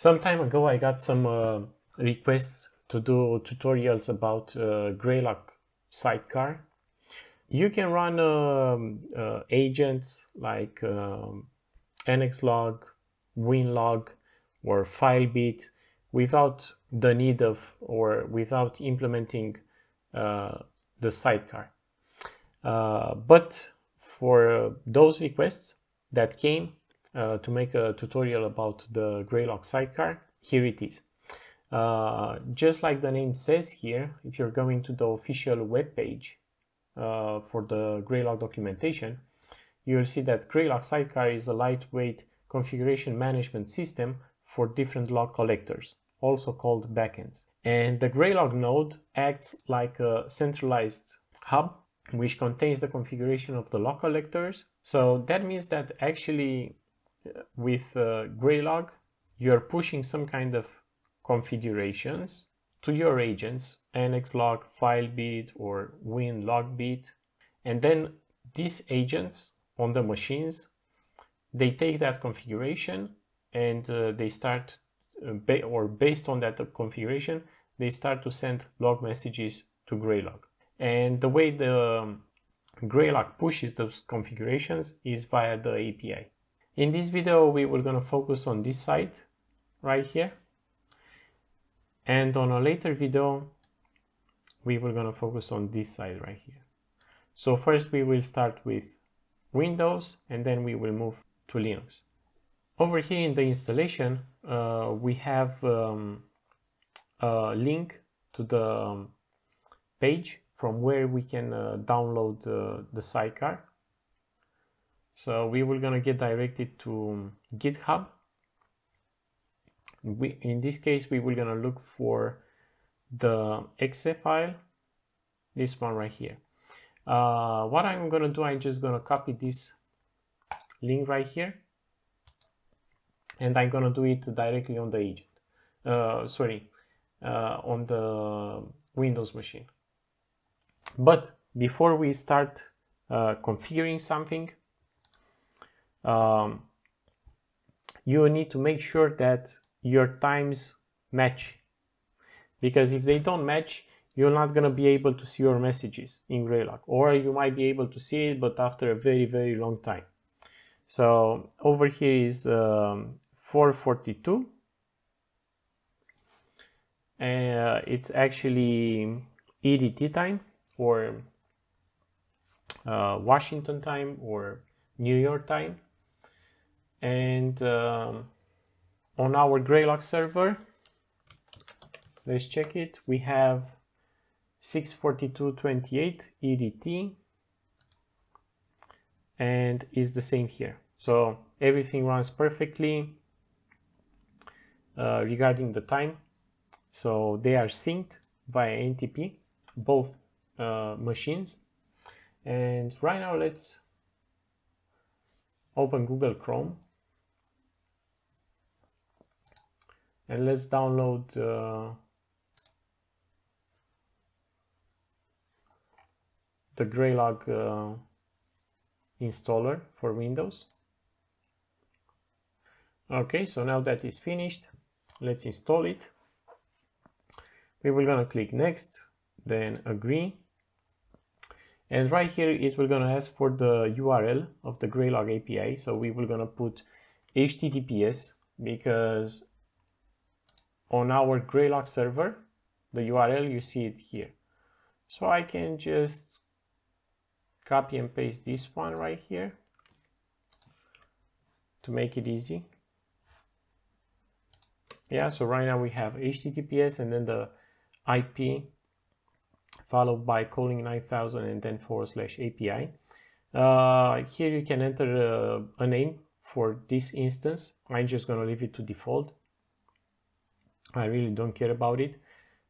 Some time ago I got some uh, requests to do tutorials about uh, Graylog sidecar. You can run um, uh, agents like um, nxlog, winlog, or Filebeat without the need of or without implementing uh, the sidecar. Uh, but for those requests that came uh, to make a tutorial about the Graylog sidecar, here it is. Uh, just like the name says here, if you're going to the official web page uh, for the Graylog documentation, you'll see that Graylog Sidecar is a lightweight configuration management system for different log collectors, also called backends. And the Graylog node acts like a centralized hub which contains the configuration of the log collectors. So that means that actually with uh, Graylog, you're pushing some kind of configurations to your agents, nxlog, Filebeat, or Winlogbeat. And then these agents on the machines, they take that configuration and uh, they start, uh, ba or based on that configuration, they start to send log messages to Graylog. And the way the um, Graylog pushes those configurations is via the API. In this video, we were going to focus on this side right here and on a later video, we were going to focus on this side right here. So first we will start with Windows and then we will move to Linux. Over here in the installation, uh, we have um, a link to the um, page from where we can uh, download uh, the sidecar. So we were gonna get directed to GitHub we, in this case, we were gonna look for the exe file, this one right here. Uh, what I'm gonna do, I'm just gonna copy this link right here, and I'm gonna do it directly on the agent. Uh, sorry, uh, on the Windows machine. But before we start uh, configuring something, um, you need to make sure that your times match. Because if they don't match you're not going to be able to see your messages in Graylog or you might be able to see it but after a very very long time. So over here is um, 442 and uh, it's actually EDT time or uh, Washington time or New York time and um, on our Graylog server, let's check it. We have 642.28 EDT and is the same here. So everything runs perfectly uh, regarding the time. So they are synced via NTP, both uh, machines. And right now let's open Google Chrome and let's download uh, the Graylog uh, installer for Windows. Okay, so now that is finished, let's install it. We will gonna click next, then agree. And right here it will gonna ask for the URL of the Graylog API. So we will gonna put HTTPS because on our Graylog server, the URL, you see it here. So I can just copy and paste this one right here to make it easy. Yeah, so right now we have HTTPS and then the IP followed by calling 9000 and then forward slash API. Uh, here you can enter uh, a name for this instance. I'm just going to leave it to default. I really don't care about it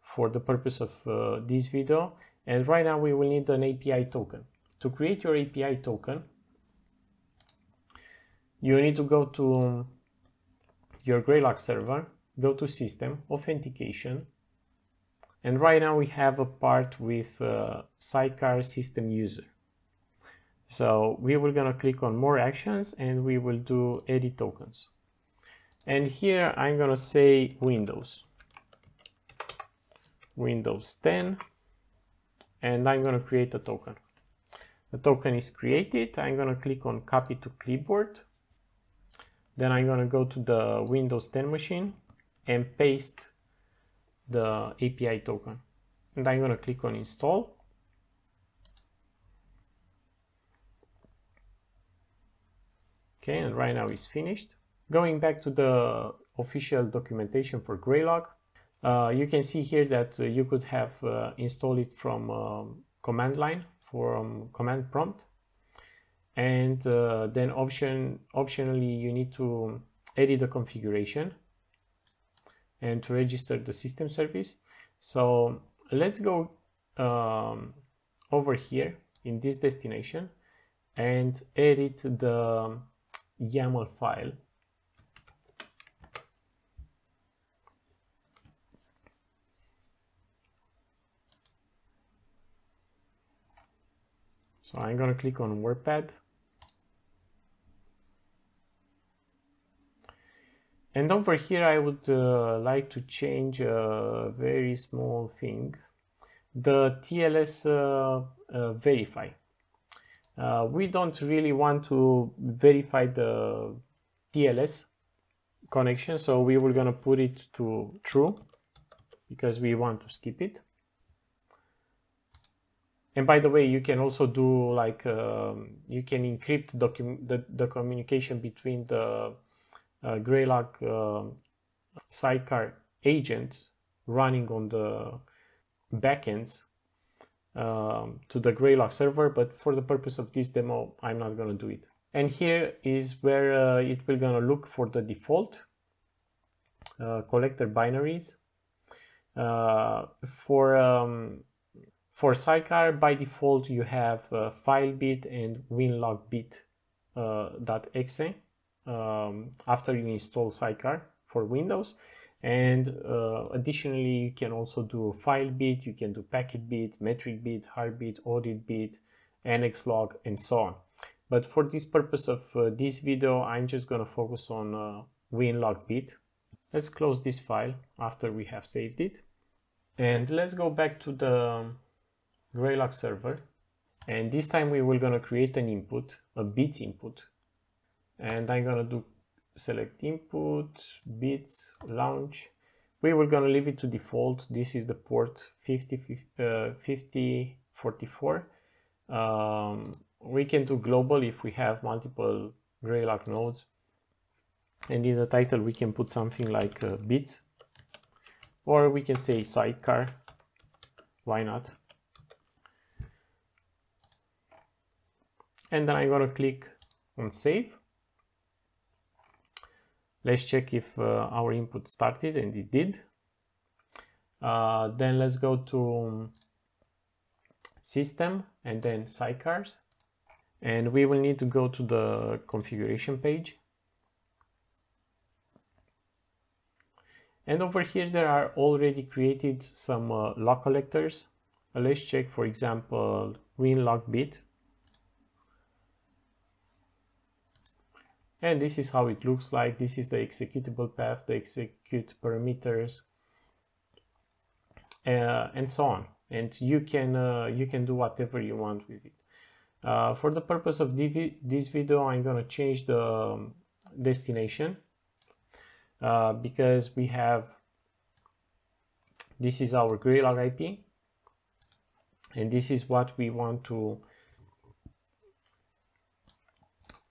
for the purpose of uh, this video. And right now we will need an API token. To create your API token, you need to go to your Graylog server, go to system, authentication, and right now we have a part with uh, sidecar system user. So we will gonna click on more actions and we will do edit tokens. And here I'm gonna say Windows. Windows 10 and I'm gonna create a token. The token is created. I'm gonna click on copy to clipboard. Then I'm gonna go to the Windows 10 machine and paste the API token. And I'm gonna click on install. Okay and right now it's finished going back to the official documentation for Graylog uh, you can see here that uh, you could have uh, installed it from um, command line from command prompt. And uh, then option optionally you need to edit the configuration and to register the system service. So let's go um, over here in this destination and edit the YAML file So I'm going to click on WordPad. And over here, I would uh, like to change a very small thing, the TLS uh, uh, verify. Uh, we don't really want to verify the TLS connection, so we were to put it to true because we want to skip it and by the way you can also do like um, you can encrypt the, the communication between the uh, Graylog uh, sidecar agent running on the backends um, to the Graylog server but for the purpose of this demo I'm not gonna do it. And here is where uh, it will gonna look for the default uh, collector binaries uh, for um, for Sidecar, by default, you have uh, Filebeat and Winlogbeat uh, .exe um, after you install Sidecar for Windows. And uh, additionally, you can also do Filebeat, you can do Packetbeat, Metricbeat, Heartbeat, Auditbeat, NXLog, and so on. But for this purpose of uh, this video, I'm just going to focus on uh, Winlogbeat. Let's close this file after we have saved it. And let's go back to the Graylog server. And this time we will gonna create an input, a bits input. And I'm gonna do select input, bits, launch. We will gonna leave it to default. This is the port 50, uh, 5044. Um, we can do global if we have multiple Graylog nodes. And in the title, we can put something like uh, bits, or we can say sidecar. Why not? And then I'm to click on save. Let's check if uh, our input started and it did. Uh, then let's go to system and then sidecars and we will need to go to the configuration page and over here there are already created some uh, log collectors uh, let's check for example Winlogbeat and this is how it looks like. This is the executable path the execute parameters uh, and so on. And you can uh, you can do whatever you want with it. Uh, for the purpose of this video I'm gonna change the um, destination uh, because we have this is our Graylog IP and this is what we want to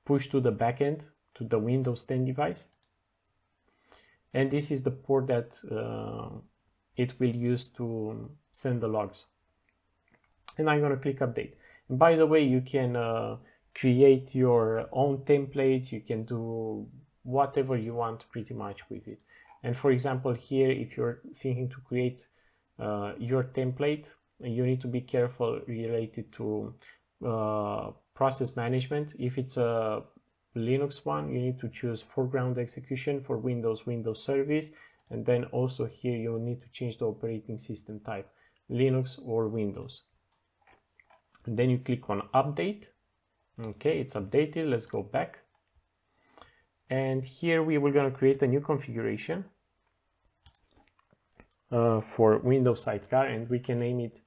push to the backend to the Windows 10 device. And this is the port that uh, it will use to send the logs. And I'm going to click update. And by the way, you can uh, create your own templates. You can do whatever you want pretty much with it. And for example, here, if you're thinking to create uh, your template, you need to be careful related to uh, process management. If it's a Linux one, you need to choose foreground execution for Windows, Windows Service, and then also here you need to change the operating system type, Linux or Windows. And then you click on update. Okay, it's updated. Let's go back. and here we were going to create a new configuration uh, for Windows Sidecar and we can name it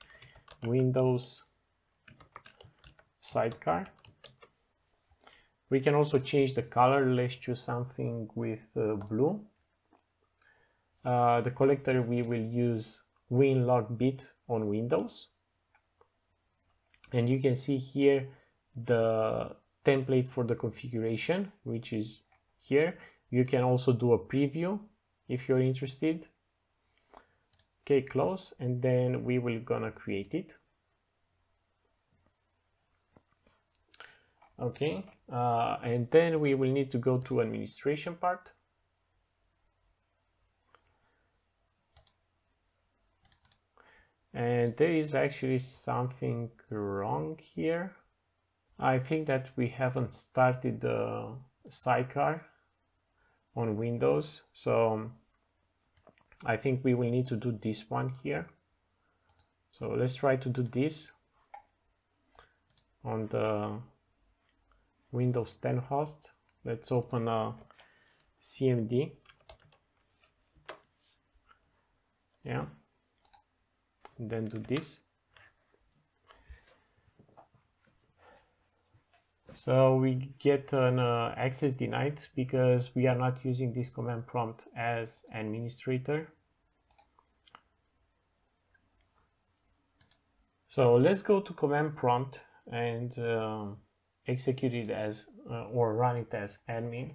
Windows Sidecar. We can also change the color. Let's choose something with uh, blue. Uh, the collector we will use Winlogbeat on Windows. And you can see here the template for the configuration, which is here. You can also do a preview if you're interested. Okay, close, and then we will gonna create it. Okay, uh, and then we will need to go to administration part. And there is actually something wrong here. I think that we haven't started the sidecar on Windows. So I think we will need to do this one here. So let's try to do this on the Windows 10 host. Let's open a CMD. Yeah. And then do this. So we get an uh, access denied because we are not using this command prompt as administrator. So let's go to command prompt and uh, execute it as uh, or run it as admin.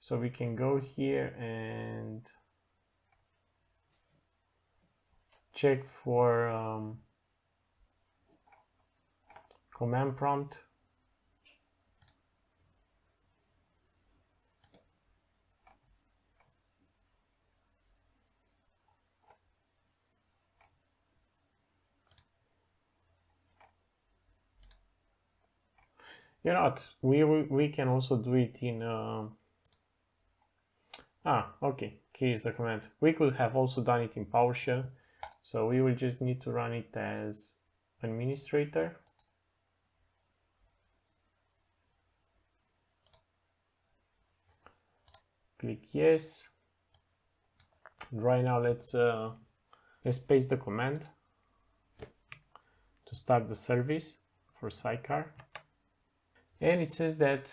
So we can go here and check for um, command prompt. You know what? We we can also do it in. Uh, ah, okay. Here's the command. We could have also done it in PowerShell. So we will just need to run it as administrator. Click yes. Right now let's uh, let's paste the command to start the service for sidecar. And it says that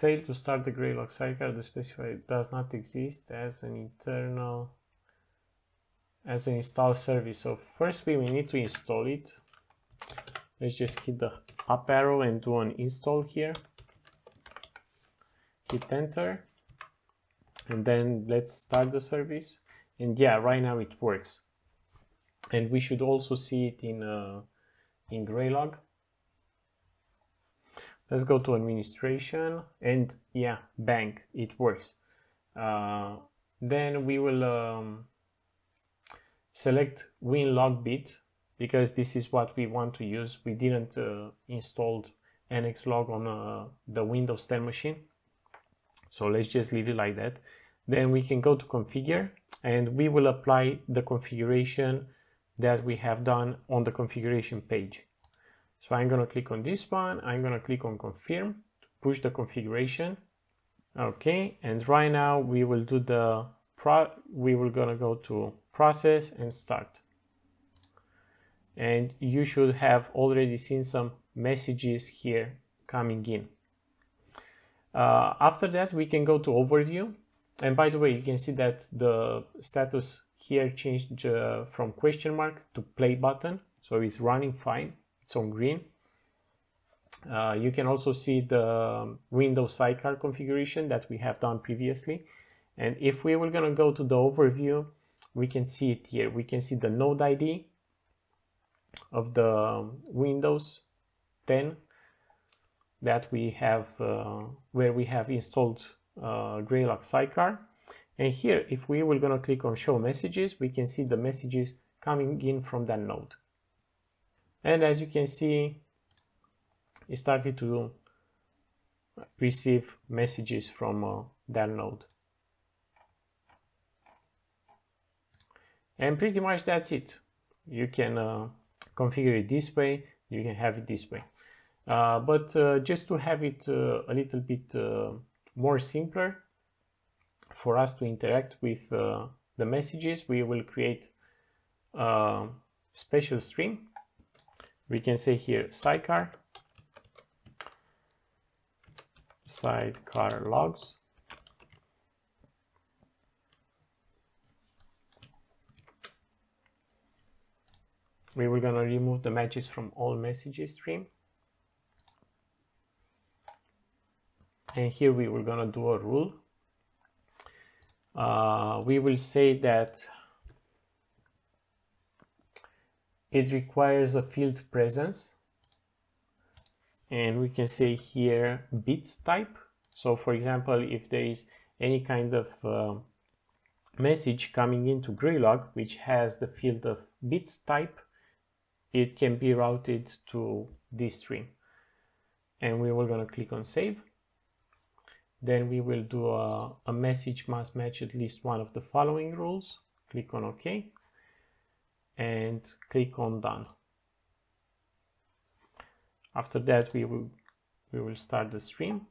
failed to start the Graylog sidecar, the specifier does not exist as an internal as an install service. So first we need to install it. Let's just hit the up arrow and do an install here. Hit enter. And then let's start the service. And yeah, right now it works. And we should also see it in uh, in Graylog. Let's go to administration and yeah, bank, it works. Uh, then we will um, select Winlogbeat because this is what we want to use. We didn't uh, install nxlog on uh, the Windows 10 machine. So let's just leave it like that. Then we can go to configure and we will apply the configuration that we have done on the configuration page. So I'm going to click on this one. I'm going to click on confirm to push the configuration. Okay, and right now we will do the pro we will gonna go to process and start. And you should have already seen some messages here coming in. Uh, after that, we can go to overview. And by the way, you can see that the status here changed uh, from question mark to play button. So it's running fine it's on green. Uh, you can also see the Windows sidecar configuration that we have done previously. And if we were going to go to the overview, we can see it here. We can see the node ID of the Windows 10 that we have, uh, where we have installed uh, Graylog Sidecar. And here, if we were going to click on show messages, we can see the messages coming in from that node. And as you can see, it started to receive messages from uh, that node. And pretty much that's it. you can uh, configure it this way you can have it this way uh, but uh, just to have it uh, a little bit uh, more simpler for us to interact with uh, the messages we will create a special stream. We can say here sidecar sidecar logs. We were going to remove the matches from all messages stream. And here we were going to do a rule uh, we will say that it requires a field presence. And we can say here bits type. So for example if there is any kind of uh, message coming into Graylog which has the field of bits type it can be routed to this stream. And we were going to click on save then we will do a, a message must match at least one of the following rules. Click on ok. And click on done. After that we will we will start the stream.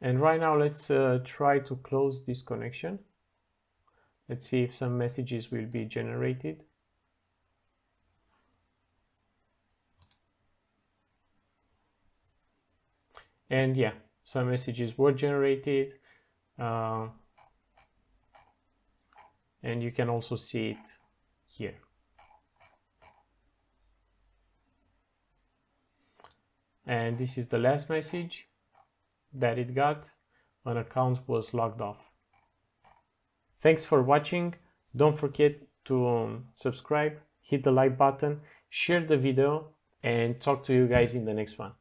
And right now let's uh, try to close this connection. Let's see if some messages will be generated. And yeah, some messages were generated. Uh, and you can also see it here. And this is the last message that it got. An account was logged off. Thanks for watching. Don't forget to um, subscribe, hit the like button, share the video and talk to you guys in the next one.